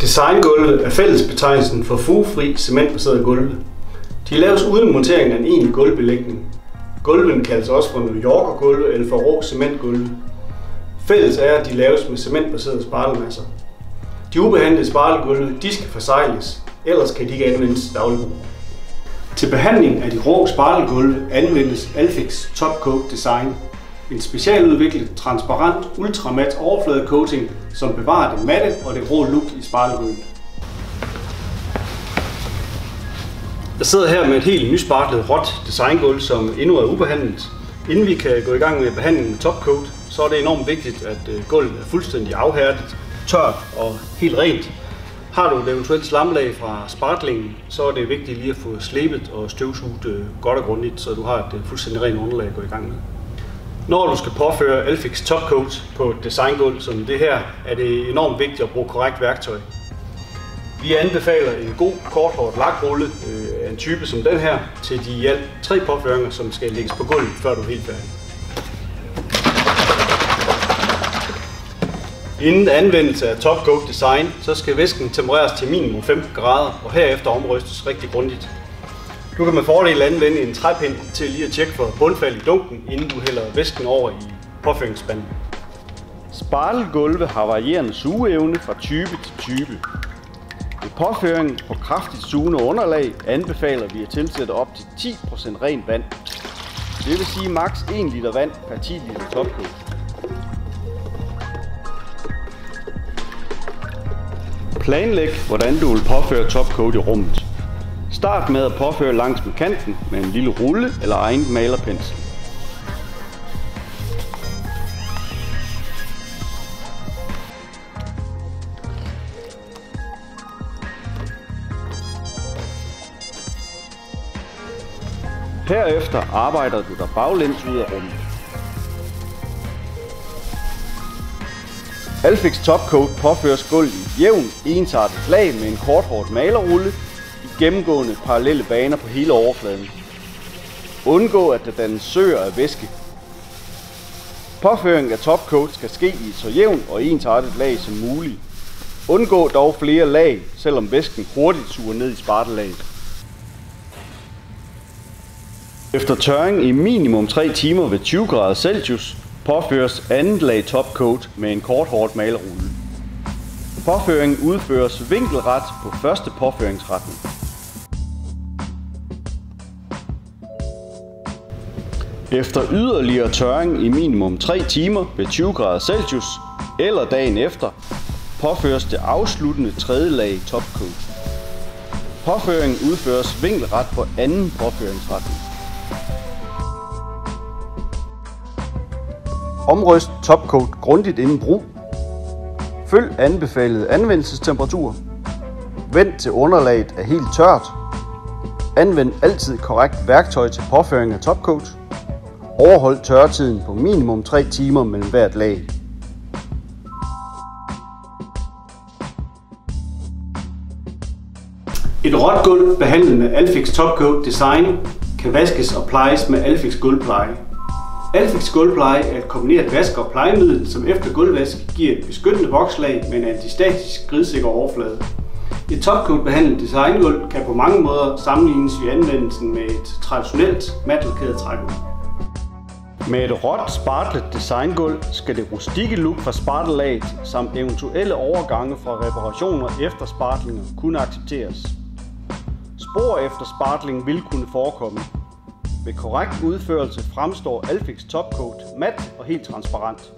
Designgulve er fællesbetegnelsen for fugefri cementbaserede gulve. De laves uden montering af en egentlig gulvbelægning. Gulvene kaldes også for New Yorker gulve eller for rå cementgulve. Fælles er, at de laves med cementbaserede spartelmasser. De ubehandlede spartelgulve de skal forsejles, ellers kan de ikke anvendes dagligbrug. Til behandling af de rå spartelgulve anvendes Alfix Top Coat Design en specialudviklet, transparent, ultramat overfladecoating, som bevarer det matte og det rå look i spartelgulvet. Jeg sidder her med et helt nyspartlet råt designgulv, som endnu er ubehandlet. Inden vi kan gå i gang med behandlingen med topcoat, så er det enormt vigtigt, at øh, gulvet er fuldstændig afhærdet, tørt og helt rent. Har du et eventuelt slamlag fra spartlingen, så er det vigtigt lige at få slebet og støvsuget øh, godt og grundigt, så du har et øh, fuldstændig rent underlag at gå i gang med. Når du skal påføre Alfix Topcoat på et designgulv som det her, er det enormt vigtigt at bruge korrekt værktøj. Vi anbefaler en god korthåret lakrulle øh, af en type som den her til de i alt tre påføringer, som skal lægges på gulvet, før du er helt færdig. Inden anvendelse af Topcoat Design, så skal væsken tempereres til minimum 15 grader, og herefter omrystes rigtig grundigt. Du kan med fordel anvende en træpind til lige at tjekke for bundfald i dunken, inden du hælder væsken over i påføringsspanden. Spartelgulve har varierende sugeevne fra type til type. Ved påføring på kraftigt sugende underlag anbefaler vi at tilsætte op til 10% rent vand. Det vil sige maks 1 liter vand per 10 liter topcoat. Planlæg, hvordan du vil påføre topcoat i rummet. Start med at påføre langs med kanten med en lille rulle eller egen malerpensel. Herefter arbejder du dig baglæns ud af rummet. Alfix Topcoat påføres gulvet i jævn, ensartet lag med en korthårdt malerrulle gennemgående parallelle baner på hele overfladen. Undgå at der dannes søer af væske. Påføring af topcoat skal ske i et så jævnt og ensartet lag som muligt. Undgå dog flere lag, selvom væsken hurtigt suger ned i spartelaget. Efter tørring i minimum 3 timer ved 20 grader Celsius påføres andet lag topcoat med en korthårdt malerulle. Påføringen udføres vinkelret på første påføringsretning. Efter yderligere tørring i minimum 3 timer ved 20 grader Celsius eller dagen efter, påføres det afsluttende tredje lag topcoat. Påføringen udføres vinkelret på anden påføringsretning. Omryst topcoat grundigt inden brug. Følg anbefalede anvendelsestemperatur. Vend til underlaget er helt tørt. Anvend altid korrekt værktøj til påføring af topcoat. Overhold tørretiden på minimum 3 timer mellem hvert lag. Et råt gulv behandlet med Alfix Topcoat Design kan vaskes og plejes med Alfix gulvpleje. Alfix gulvpleje er et kombineret vask- og plejemiddel, som efter gulvvask giver et beskyttende vokslag med en antistatisk skridsikker overflade. Et topcoat behandlet designgulv kan på mange måder sammenlignes i anvendelsen med et traditionelt matlakeret trægulv. Med et råt spartlet designgulv skal det rustikke look fra spartelaget samt eventuelle overgange fra reparationer efter spartlinger kunne accepteres. Spor efter spartling vil kunne forekomme. Ved korrekt udførelse fremstår Alfix Topcoat mat og helt transparent.